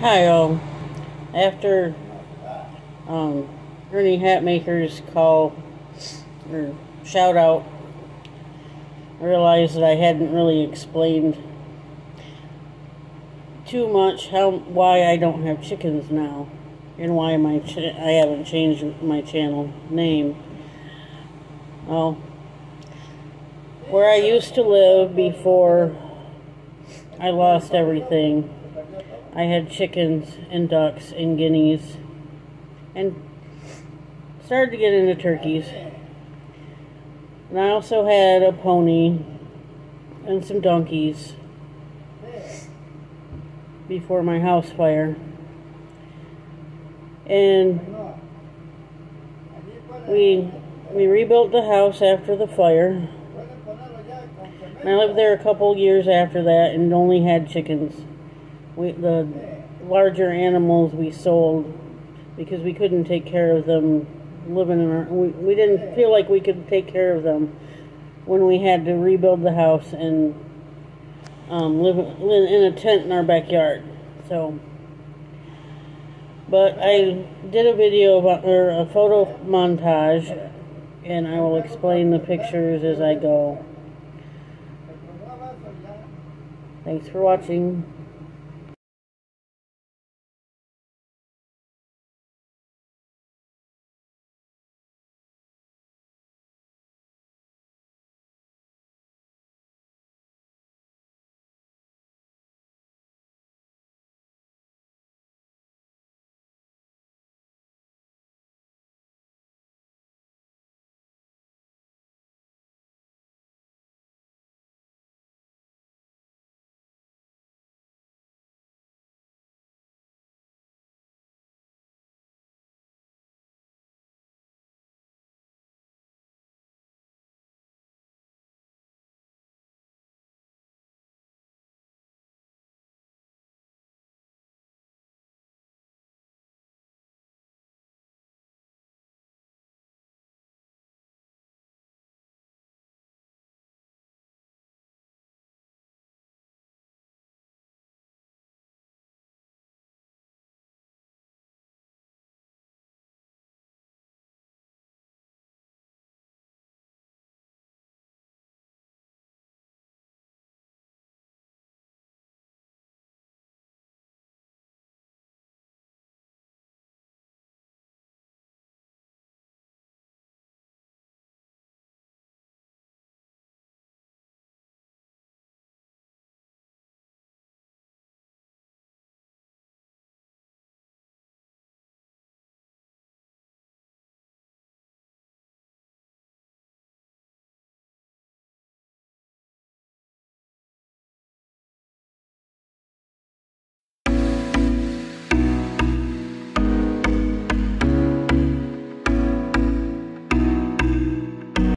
Hi, all. After um, Ernie Hatmaker's call or shout out, I realized that I hadn't really explained too much how why I don't have chickens now and why my I haven't changed my channel name. Well, where I used to live before I lost everything, I had chickens and ducks and guineas and started to get into turkeys. And I also had a pony and some donkeys before my house fire. And we we rebuilt the house after the fire. And I lived there a couple years after that and only had chickens. We the larger animals we sold because we couldn't take care of them living in our we, we didn't feel like we could take care of them when we had to rebuild the house and um, live, live in a tent in our backyard. So, but I did a video about or a photo montage, and I will explain the pictures as I go. Thanks for watching.